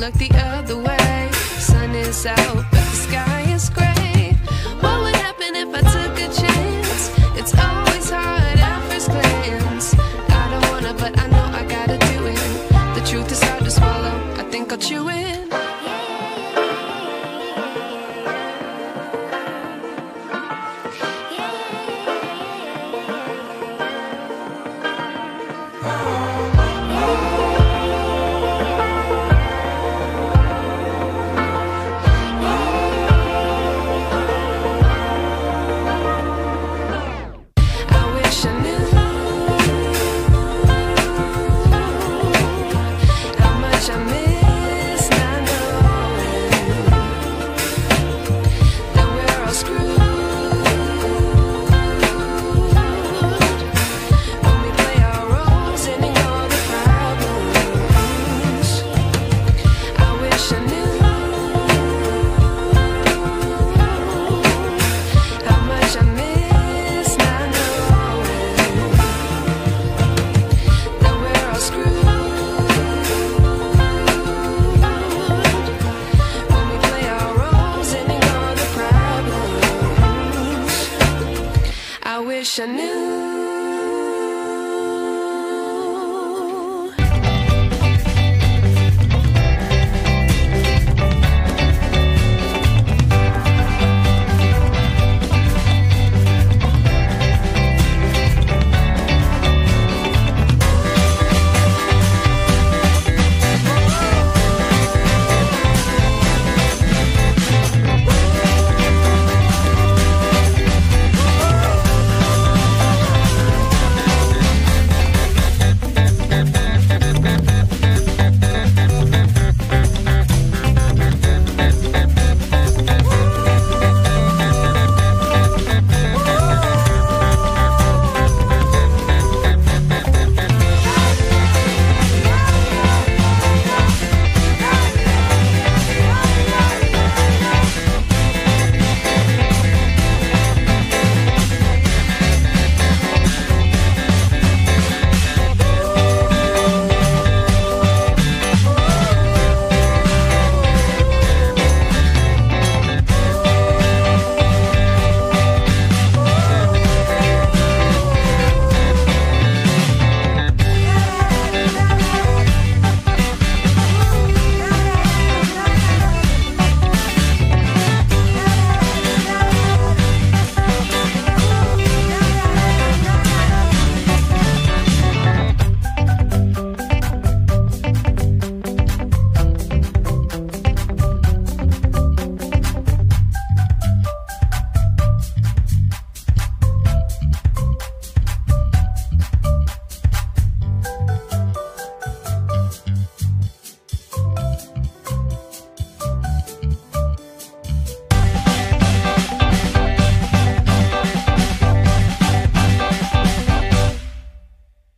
look the other way. Sun is out. wish I knew.